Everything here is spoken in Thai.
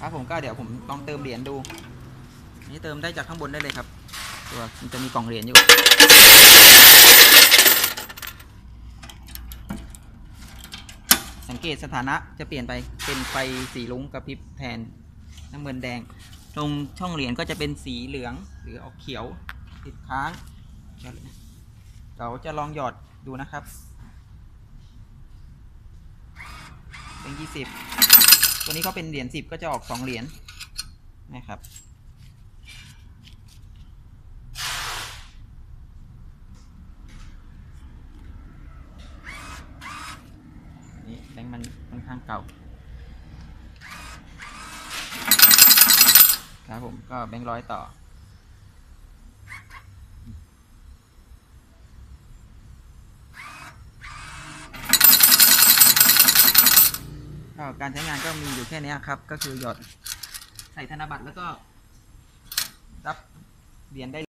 ครับผมก็เดี๋ยวผมลองเติมเหรียญดูนนี่เติมได้จากข้างบนได้เลยครับ ตัวมันจะมีกล่องเหรียญอยู่สังเกตสถานะจะเปลี่ยนไปเป็นไฟสีลุ้งกระพริบแทนน้ำเงินแดง ตรงช่องเหรียญก็จะเป็นสีเหลืองหรือออกเขียวติดค้างเราจะลองหยอดดูนะครับเป็นยี่สิบ ตัวนี้ก็เป็นเหรียญสิบก็จะออกสองเหรียญนะครับ นี่แบงค์มันค่อนข้างเก่า ครับผมก็แบงค์ร้อยต่อ ก็การใช้งานก็มีอยู่แค่นี้ครับ ก็คือหยอดใส่ธนบัตรแล้วก็รับเหรียญได้